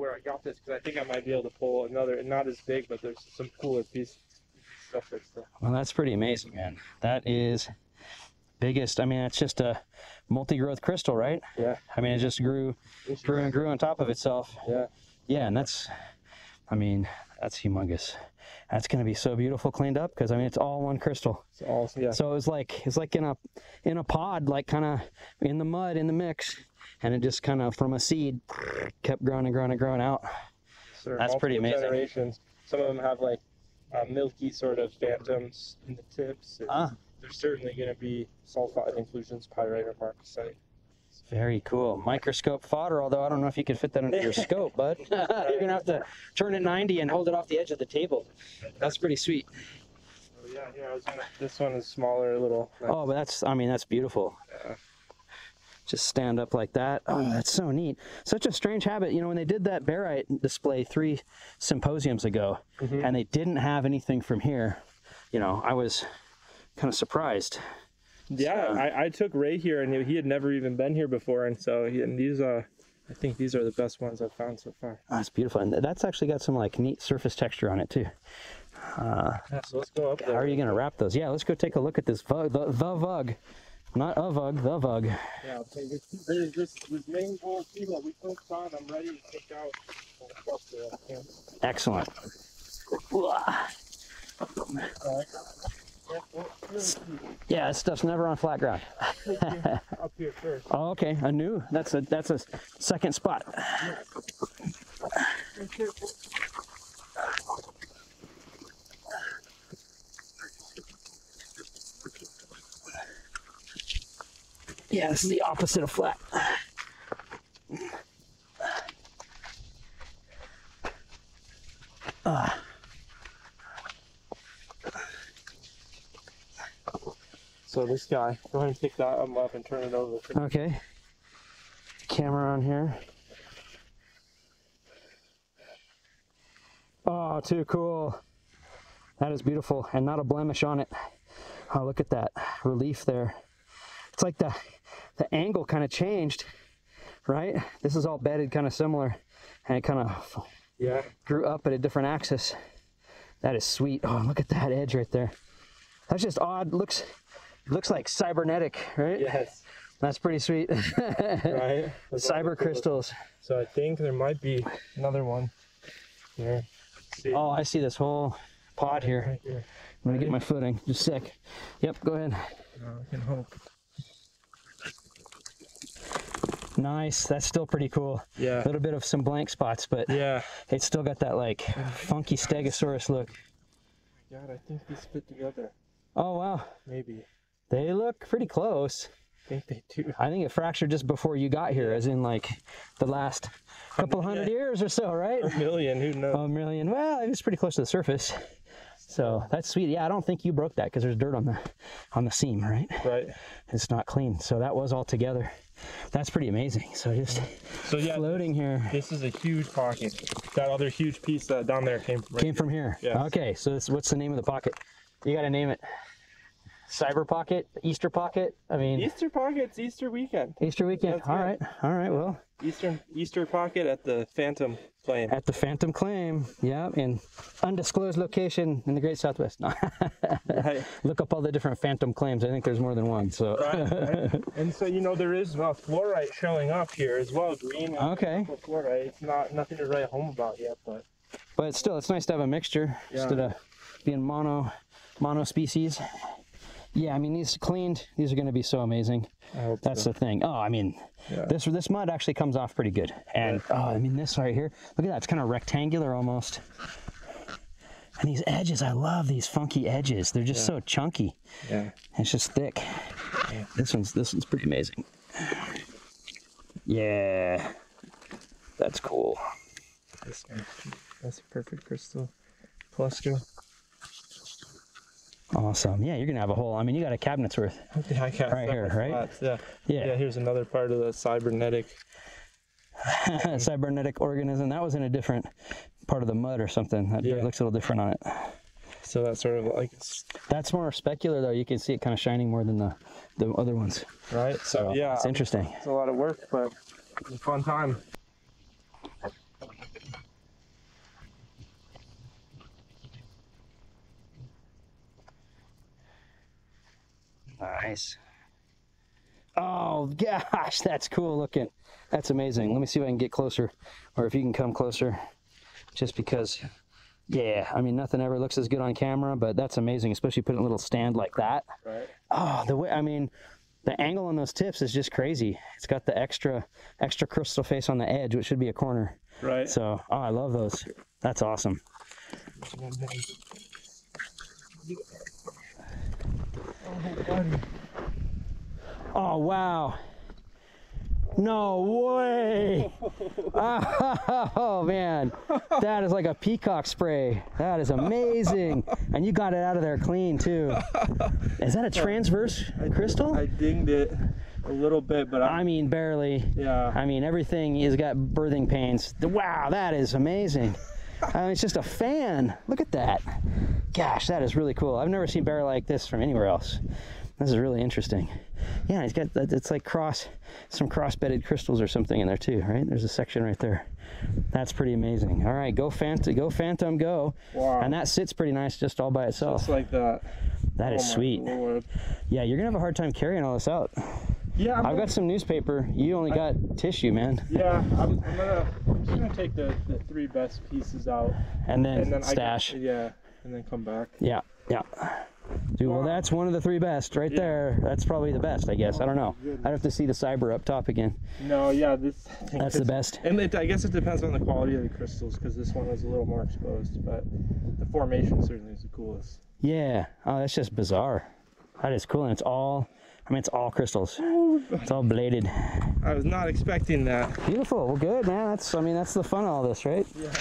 where I got this because I think I might be able to pull another, not as big, but there's some cooler piece stuff that's there. Well, that's pretty amazing, man. That is biggest. I mean, it's just a multi-growth crystal, right? Yeah. I mean, it just grew, grew and grew on top of itself. Yeah. Yeah, and that's, I mean, that's humongous. That's gonna be so beautiful cleaned up because I mean it's all one crystal. It's all, yeah. So it was like it's like in a in a pod, like kind of in the mud in the mix, and it just kind of from a seed kept growing and growing and growing out. That's pretty amazing. Generations. Some of them have like uh, milky sort of phantoms in the tips. Ah. There's certainly going to be sulfide inclusions, pyrite or marcasite. Very cool. Microscope fodder, although I don't know if you could fit that under your scope, bud. You're gonna have to turn it 90 and hold it off the edge of the table. That's pretty sweet. Oh, yeah, yeah. I was gonna, this one is smaller, a little. Oh, but that's, I mean, that's beautiful. Yeah. Just stand up like that. Oh, that's so neat. Such a strange habit. You know, when they did that barite display three symposiums ago, Mhm. and they didn't have anything from here, you know, I was kind of surprised. Yeah, So- I, I took Ray here, and he had never even been here before, and so he, and these uh, I think these are the best ones I've found so far. Oh, that's beautiful. And that's actually got some like neat surface texture on it too. Uh, Yeah, so let's go up there. how are you going to wrap those? Yeah, let's go take a look at this vug, the, the vug. Not a vug, the vug. Yeah, okay. This, there's this, this main bowl too that we focused on. I'm ready to take out. the cluster of him. Excellent. Yeah, this stuff's never on flat ground. Up here first. Oh, okay. A new. That's a that's a second spot. Yeah, this is the opposite of flat. So this guy, go ahead and pick that up and turn it over. Okay. Camera on here. Oh, too cool. That is beautiful and not a blemish on it. Oh, look at that relief there. It's like the the angle kind of changed, right? This is all bedded kind of similar and it kind of Yeah. grew up at a different axis. That is sweet. Oh, look at that edge right there. That's just odd. Looks looks like cybernetic, right? Yes. That's pretty sweet. Right. Cyber crystals. So I think there might be another one here. See. Oh, I see this whole pod here. Right here. I'm gonna get my footing. Just sick. Yep, go ahead. Uh, I can hope. Nice. That's still pretty cool. Yeah. A little bit of some blank spots, but Yeah. it's still got that like funky stegosaurus look. Oh God, I think these fit together. Oh wow. Maybe. They look pretty close. I think they do. I think it fractured just before you got here, as in like the last couple hundred years or so, right? A million, who knows? A million. Well, it was pretty close to the surface. So that's sweet. Yeah, I don't think you broke that because there's dirt on the on the seam, right? right. It's not clean. So that was all together. That's pretty amazing. So just So yeah, floating here. this is a huge pocket. That other huge piece that down there came from. Right Came from here. Yes. Okay, so this, what's the name of the pocket? You got to name it. Cyber pocket, Easter pocket. I mean, Easter pockets, Easter weekend. Easter weekend. That's All good. right, all right. Well, Eastern Easter pocket at the Phantom Claim. at the Phantom Claim, yeah, in undisclosed location in the Great Southwest. No. Right. Look up all the different Phantom claims. I think there's more than one. So. Right, right. And so you know there is uh, fluorite showing up here as well, green. Okay. Fluorite. It's not nothing to write home about yet, but But still, it's nice to have a mixture Yeah. instead of being mono mono species. Yeah, I mean these cleaned, these are going to be so amazing. I hope That's so. the thing. Oh, I mean, Yeah. this this mud actually comes off pretty good. And oh, I mean this right here. Look at that. It's kind of rectangular almost. And these edges, I love these funky edges. They're just so chunky. Yeah. It's just thick. This one's this one's pretty amazing. Yeah, that's cool. This one. That's a perfect crystal cluster. Awesome. Yeah, you're gonna have a whole. I mean, you got a cabinet's worth. Yeah, I got Right here, right? spots, Yeah. Yeah. Yeah. Here's another part of the cybernetic. cybernetic organism. That was in a different part of the mud or something. That Yeah. looks a little different on it. So that's sort of like That's more specular though. You can see it kind of shining more than the the other ones. right. So yeah, it's interesting. It's a lot of work, but it's a fun time. Nice. Oh gosh, that's cool looking. That's amazing. Let me see if I can get closer, or if you can come closer, just because. Yeah, I mean nothing ever looks as good on camera, but that's amazing, especially putting a little stand like that. Right. Oh, the way I mean, the angle on those tips is just crazy. It's got the extra extra crystal face on the edge, which should be a corner. Right. So, oh, I love those. That's awesome. Oh wow. No way. Oh man. That is like a peacock spray. That is amazing. And you got it out of there clean too. Is that a transverse crystal? I dinged it a little bit, but I, I mean barely. yeah. I mean everything has got birthing pains. Wow, that is amazing. I mean, it's just a fan. Look at that. Gosh, that is really cool. I've never seen barite like this from anywhere else. This is really interesting. Yeah, he's got that. It's like cross, some cross-bedded crystals or something in there too, right? There's a section right there. That's pretty amazing. All right, go Phantom, go Phantom, go. Wow. And that sits pretty nice just all by itself. Just like that. That is Oh my sweet. Lord. Yeah, you're gonna have a hard time carrying all this out. Yeah, I've gonna, got some newspaper. You only got tissue, man. yeah, I'm, I'm gonna, I'm just gonna take the, the three best pieces out, And then, and then stash. I, yeah, and then come back. Yeah, yeah. Dude, well, that's one of the three best right Yeah. there. That's probably the best, I guess. I don't know. Goodness. I'd have to see the cyber up top again. No, yeah, this. That's the best. And it, I guess it depends on the quality of the crystals, because this one was a little more exposed, but the formation certainly is the coolest. Yeah. Oh, that's just bizarre. That is cool, and it's all. I mean, it's all crystals. It's all bladed. I was not expecting that. Beautiful. Well, good, man. That's. I mean, that's the fun of all this, right? Yeah.